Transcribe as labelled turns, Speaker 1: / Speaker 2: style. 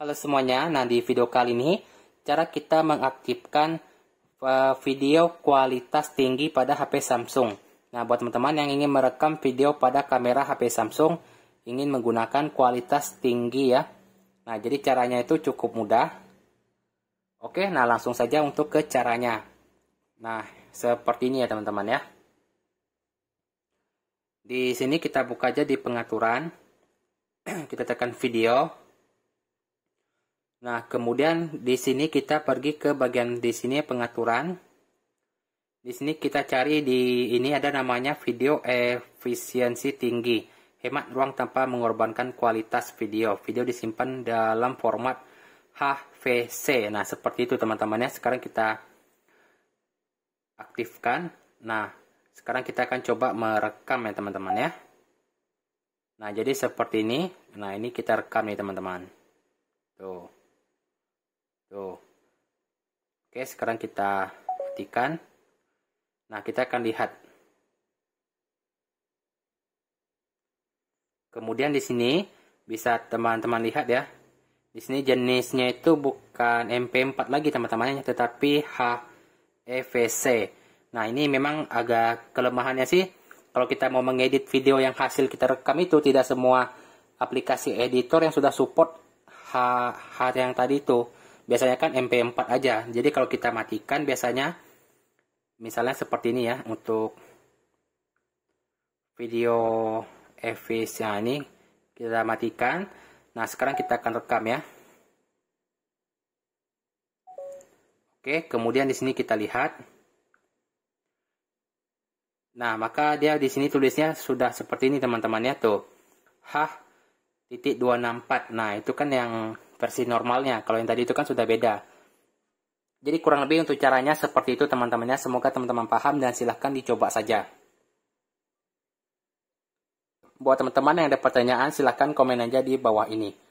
Speaker 1: Halo semuanya, nah di video kali ini cara kita mengaktifkan uh, video kualitas tinggi pada HP Samsung. Nah buat teman-teman yang ingin merekam video pada kamera HP Samsung, ingin menggunakan kualitas tinggi ya. Nah jadi caranya itu cukup mudah. Oke, nah langsung saja untuk ke caranya. Nah seperti ini ya teman-teman ya. Di sini kita buka aja di pengaturan. kita tekan video. Nah, kemudian di sini kita pergi ke bagian di sini pengaturan. Di sini kita cari di ini ada namanya video efisiensi tinggi. Hemat ruang tanpa mengorbankan kualitas video. Video disimpan dalam format HVC. Nah, seperti itu teman-teman ya. Sekarang kita aktifkan. Nah, sekarang kita akan coba merekam ya teman-teman ya. Nah, jadi seperti ini. Nah, ini kita rekam nih teman-teman. Tuh. Tuh. Oke, sekarang kita petikan. Nah, kita akan lihat. Kemudian di sini bisa teman-teman lihat ya. Di sini jenisnya itu bukan MP4 lagi teman-teman, tetapi HEVC. Nah, ini memang agak kelemahannya sih. Kalau kita mau mengedit video yang hasil kita rekam itu tidak semua aplikasi editor yang sudah support H, H yang tadi itu biasanya kan MP4 aja. Jadi kalau kita matikan biasanya misalnya seperti ini ya untuk video efisien ini kita matikan. Nah, sekarang kita akan rekam ya. Oke, kemudian di sini kita lihat. Nah, maka dia di sini tulisnya sudah seperti ini teman-teman ya tuh. H titik 264. Nah, itu kan yang versi normalnya. Kalau yang tadi itu kan sudah beda. Jadi kurang lebih untuk caranya seperti itu teman-temannya. Semoga teman-teman paham dan silahkan dicoba saja. Buat teman-teman yang ada pertanyaan silahkan komen aja di bawah ini.